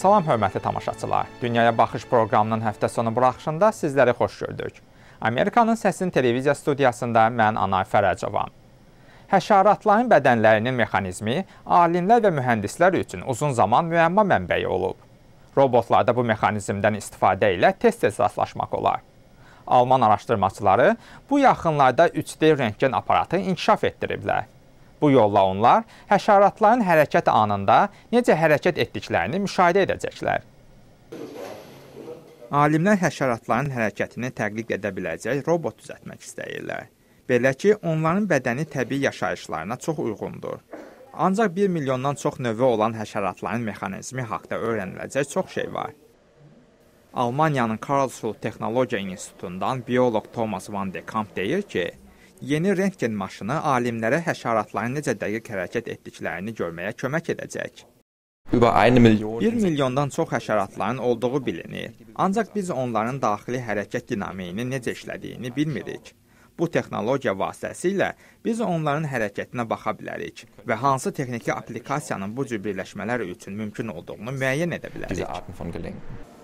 Salam hörmətli tamaşaçılar. Dünyaya baxış proqramının həftə sonu buraxışında sizləri xoş gördük. Amerikanın Səsin televiziya studiyasında mən Anay Fərəcovam. Həşəratların bədənlərinin mexanizmi alimlər və mühəndislər üçün uzun zaman müəmma mənbəyi olub. Robotlarda bu mexanizmdən istifadə ilə tez-tez rastlaşmaq olar. Alman araşdırmaçıları bu yaxınlarda 3D rentgen aparatı inkişaf etdiriblər. Bu yolla onlar həşəratların hərəkət anında necə hərəkət etdiklərini müşahidə edəcəklər. Alimlər həşəratların hərəkətini təqlid edə biləcək robot düzəltmək istəyirlər. Belə ki, onların bədəni təbii yaşayışlarına çox uyğundur. Ancaq 1 milyondan çox növü olan həşəratların mexanizmi haqqında öyrəniləcək çox şey var. Almaniyanın Karlsruhe Texnologiya İnstitutundan bioloq Thomas van de Kamp deyir ki, Yeni rentgen maşını alimlərə həşəratların necə dəqiq hərəkət etdiklərini görməyə kömək edəcək. Über 1 milyon 1 milyondan çox həşəratların olduğu bilinir. Ancaq biz onların daxili hərəkət dinamiyini necə işlədiyini bilmirik. Bu texnologiya vasitəsilə biz onların hərəkətinə baxa bilərik və hansı texniki applikasiyanın bu cür birləşmələr üçün mümkün olduğunu müəyyən edə bilərik.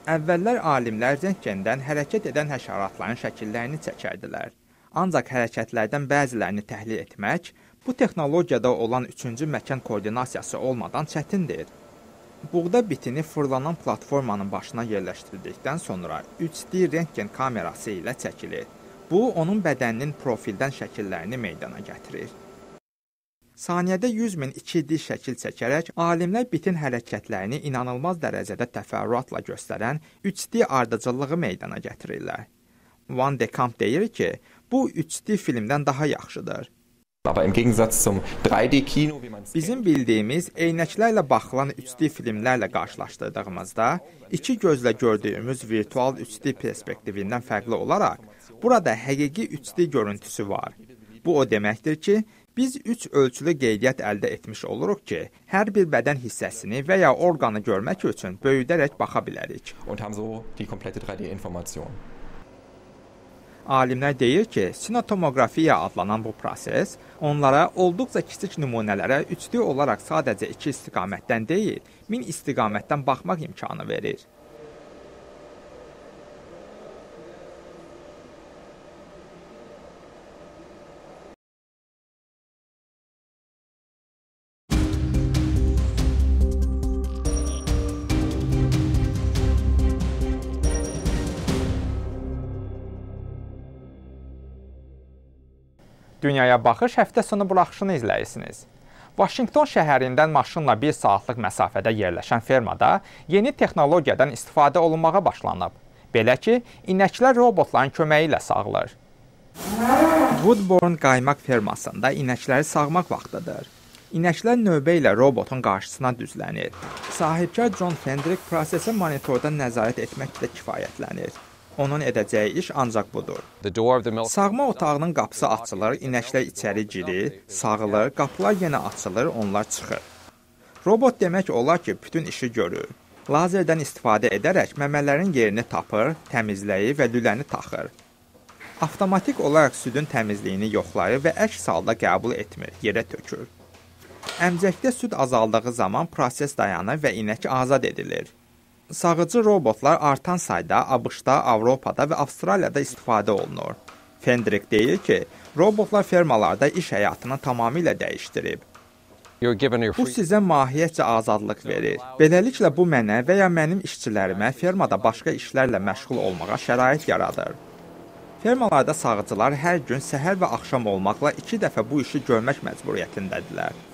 Əvvəllər alimlər rentgendən hərəkət edən həşəratların şəkillərini çəkərdilər. Ancaq hərəkətlərdən bəzilərini təhlil etmək bu texnologiyada olan üçüncü məkan koordinasiyası olmadan çətindir. Buğda bitini fırlanan platformanın başına yerləşdirdikdən sonra 3D rentgen kamerası ilə çəkilir. Bu onun bədəninin profildən şəkillərini meydana gətirir. Saniyədə 100 min 2D şəkil çəkərək alimlər bitin hərəkətlərini inanılmaz dərəcədə təfərrüatla göstərən 3D ardıcıllığı meydana gətirirlər. Van de Kamp deyir ki, bu 3D filmdən daha yaxşıdır. Aber im Gegensatz zum 3D-Kino, wie man Bizim bildiyimiz eynəklərlə baxılan 3D filmlərlə qarşılaşdırdığımızda iki gözlə gördüyümüz virtual 3D perspektivindən fərqli olaraq burada həqiqi 3D görüntüsü var. Bu o deməkdir ki, biz 3 ölçülü qeydiyyat əldə etmiş oluruq ki, hər bir bədən hissəsini və ya orqanı görmək üçün böyüdərək baxa bilərik. und haben so die komplette 3D-Information. Alimlər deyir ki, sinotomoqrafiya adlanan bu proses onlara olduqca kiçik nümunələrə 3D olaraq sadəcə iki istiqamətdən deyil, min istiqamətdən baxmaq imkanı verir. Dünyaya baxış həftə sonu buraxışını izləyirsiniz. Vaşinqton şəhərindən maşınla 1 saatlıq məsafədə yerləşən fermada yeni texnologiyadan istifadə olunmağa başlanıb. Belə ki, inəklər robotların köməyi ilə sağılır. Woodbourne qaymaq fermasında inəkləri sağmaq vaxtıdır. İnəklər növbə ilə robotun qarşısına düzlənir. Sahibkar John Fendrick prosesə monitordan nəzarət etməklə kifayətlənir. Onun edəcəyi iş ancaq budur. Sağma otağının qapısı açılır, inəklər içəri girir, sağılır, qapılar yenə açılır, onlar çıxır. Robot demək olar ki, bütün işi görür. Lazerdən istifadə edərək məmələrin yerini tapır, təmizləyir və lüləni taxır. Avtomatik olaraq südün təmizliyini yoxlayır və əks halda qəbul etmir, yerə tökür. Əmcəkdə süd azaldığı zaman proses dayanır və inək azad edilir. Sağıcı robotlar artan sayda ABŞ-da, Avropada və Avstraliyada istifadə olunur. Fendrick deyir ki, robotlar fermalarda iş həyatını tamamilə dəyişdirib. Bu sizə mahiyyətcə azadlıq verir. Beləliklə bu mənə və ya mənim işçilərimə fermada başqa işlərlə məşğul olmağa şərait yaradır. Fermalarda sağıcılar hər gün səhər və axşam olmaqla 2 dəfə bu işi görmək məcburiyyətindədirlər.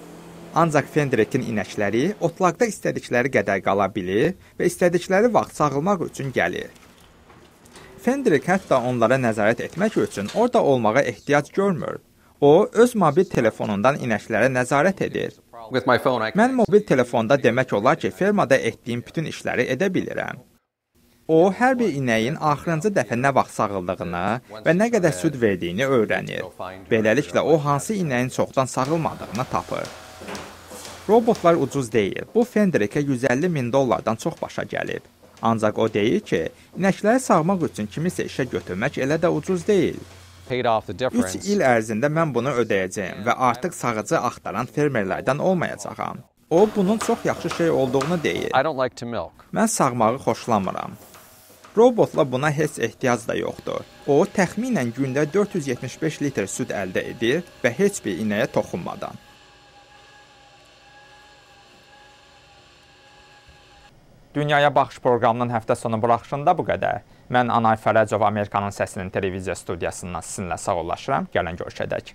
Ancaq Fendrickin inəkləri otlaqda istədikləri qədər qala bilir və istədikləri vaxt sağılmaq üçün gəlir. Fendrick hətta onlara nəzarət etmək üçün orada olmağa ehtiyac görmür. O öz mobil telefonundan inəklərə nəzarət edir. phone. I Mən mobil telefonda demək olar ki, fermada etdiyim bütün işləri edə bilirəm. O hər bir inəyin axırıncı dəfə nə vaxt sağıldığını və nə qədər süd verdiyini öyrənir. Beləliklə o hansı inəyin çoxdan sağılmadığını tapır. Robotlar ucuz deyil. Bu Fendrikə 150 min dollardan çox başa gəlib. Ancaq o deyir ki, inəkləri sağmaq üçün kimisə işə götürmək elə də ucuz deyil. paid off the 3 difference. il ərzində mən bunu ödəyəcəyəm və artıq sağıcı axtaran fermerlərdən olmayacağam. O bunun çox yaxşı şey olduğunu deyir. Mən sağmağı xoşlamıram. Robotla buna heç ehtiyac da yoxdur. O təxminən gündə 475 litr süd əldə edir və heç bir inəyə toxunmadan. Dünyaya baxış proqramının həftə sonu buraxışında bu qədər. Mən Anay Fərəcov Amerikanın səsinin televiziya studiyasından sizinlə sağollaşıram. Gəlin görüşədək.